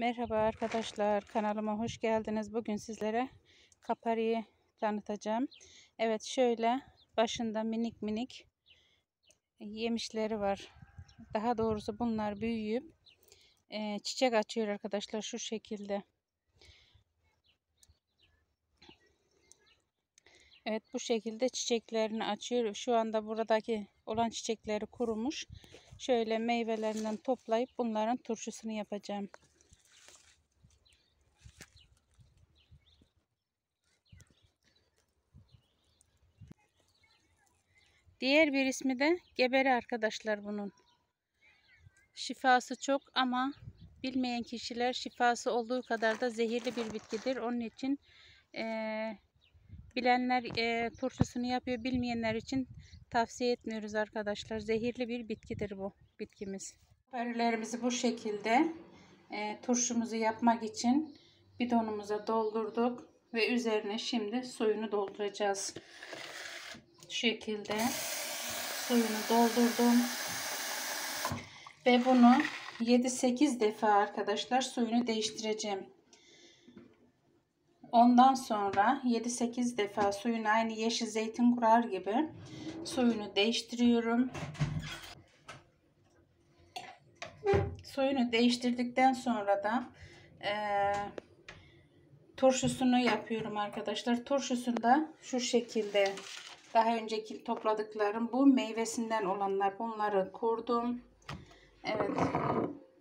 Merhaba arkadaşlar kanalıma hoş geldiniz. Bugün sizlere kapariyi tanıtacağım. Evet şöyle başında minik minik yemişleri var. Daha doğrusu bunlar büyüyüp e, çiçek açıyor arkadaşlar şu şekilde. Evet bu şekilde çiçeklerini açıyor. Şu anda buradaki olan çiçekleri kurumuş. Şöyle meyvelerinden toplayıp bunların turşusunu yapacağım. Diğer bir ismi de geberi arkadaşlar bunun. Şifası çok ama bilmeyen kişiler şifası olduğu kadar da zehirli bir bitkidir. Onun için e, bilenler e, turşusunu yapıyor. Bilmeyenler için tavsiye etmiyoruz arkadaşlar. Zehirli bir bitkidir bu bitkimiz. Biberilerimizi bu şekilde e, turşumuzu yapmak için bidonumuza doldurduk ve üzerine şimdi suyunu dolduracağız. Şu şekilde suyunu doldurdum. Ve bunu 7-8 defa arkadaşlar suyunu değiştireceğim. Ondan sonra 7-8 defa suyunu aynı yeşil zeytin kurar gibi suyunu değiştiriyorum. Suyunu değiştirdikten sonra da e, turşusunu yapıyorum arkadaşlar. Turşusunda şu şekilde daha önceki topladıklarım bu meyvesinden olanlar. Bunları kurdum. Evet.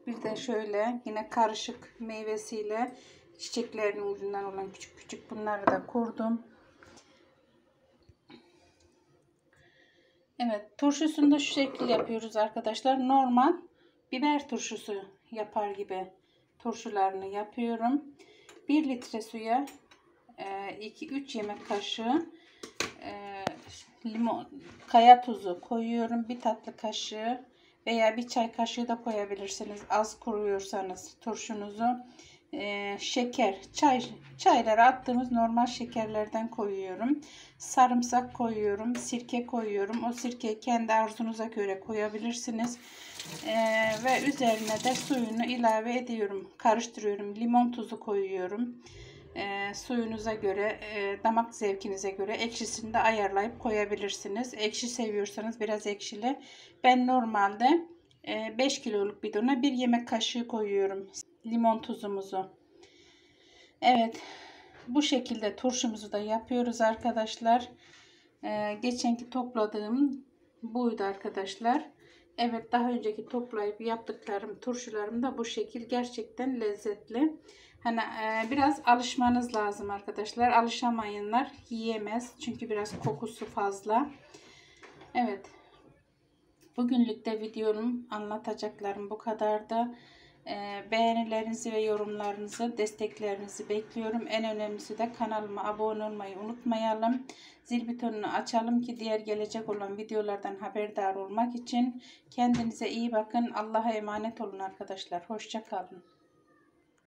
Bir de şöyle yine karışık meyvesiyle çiçeklerin ucundan olan küçük küçük bunları da kurdum. Evet. Turşusunu da şu şekilde yapıyoruz arkadaşlar. Normal biber turşusu yapar gibi turşularını yapıyorum. 1 litre suya 2-3 yemek kaşığı limon, kaya tuzu koyuyorum. Bir tatlı kaşığı veya bir çay kaşığı da koyabilirsiniz. Az kuruyorsanız turşunuzu. Ee, şeker, çay, çaylara attığımız normal şekerlerden koyuyorum. Sarımsak koyuyorum, sirke koyuyorum. O sirkeyi kendi arzunuza göre koyabilirsiniz. Ee, ve üzerine de suyunu ilave ediyorum. Karıştırıyorum. Limon tuzu koyuyorum e, suyunuza göre, e, damak zevkinize göre ekşisini de ayarlayıp koyabilirsiniz. Ekşi seviyorsanız biraz ekşili. Ben normalde e, 5 kiloluk bidona bir yemek kaşığı koyuyorum. Limon tuzumuzu. Evet. Bu şekilde turşumuzu da yapıyoruz arkadaşlar. E, geçenki topladığım buydu arkadaşlar. Evet daha önceki toplayıp yaptıklarım turşularım da bu şekil gerçekten lezzetli. Hani e, biraz alışmanız lazım arkadaşlar. Alışamayanlar yiyemez. Çünkü biraz kokusu fazla. Evet. Bugünlük de videonun anlatacaklarım bu kadardı. E, beğenilerinizi ve yorumlarınızı, desteklerinizi bekliyorum. En önemlisi de kanalıma abone olmayı unutmayalım. Zil butonunu açalım ki diğer gelecek olan videolardan haberdar olmak için. Kendinize iyi bakın. Allah'a emanet olun arkadaşlar. Hoşçakalın.